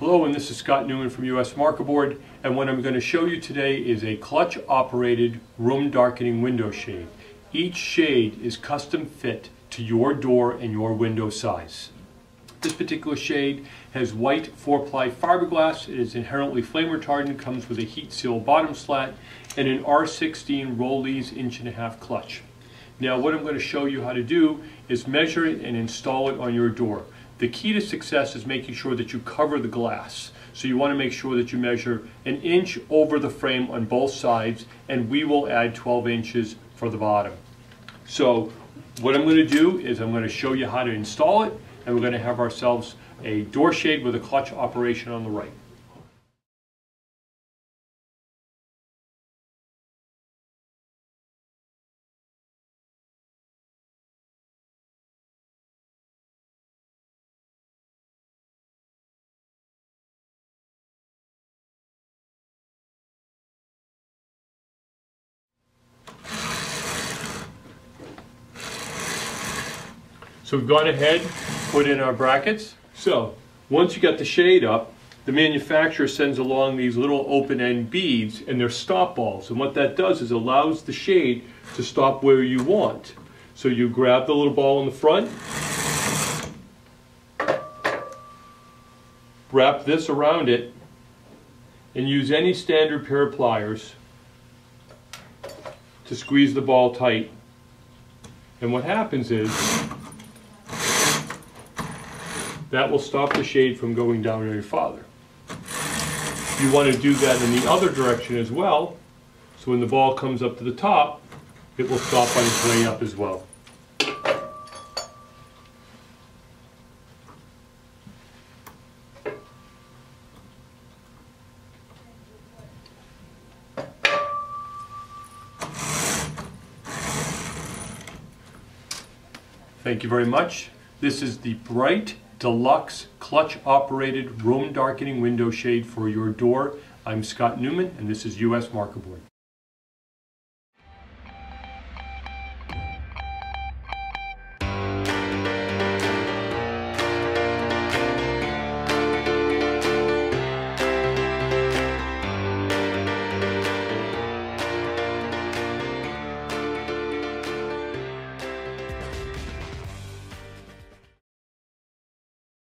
Hello, and this is Scott Newman from US Markerboard, and what I'm going to show you today is a clutch-operated room darkening window shade. Each shade is custom fit to your door and your window size. This particular shade has white 4-ply fiberglass. It is inherently flame retardant, comes with a heat seal bottom slat, and an R16 Rollease inch and a half clutch. Now what I'm going to show you how to do is measure it and install it on your door. The key to success is making sure that you cover the glass. So you want to make sure that you measure an inch over the frame on both sides and we will add 12 inches for the bottom. So what I'm going to do is I'm going to show you how to install it and we're going to have ourselves a door shade with a clutch operation on the right. So we've gone ahead, put in our brackets. So once you got the shade up, the manufacturer sends along these little open-end beads and they're stop balls. And what that does is allows the shade to stop where you want. So you grab the little ball in the front, wrap this around it, and use any standard pair of pliers to squeeze the ball tight. And what happens is that will stop the shade from going down any farther. You want to do that in the other direction as well, so when the ball comes up to the top, it will stop on its way up as well. Thank you very much. This is the Brite Deluxe Clutch Operated Room Darkening Window Shade for your door. I'm Scott Newman and this is US Markerboard.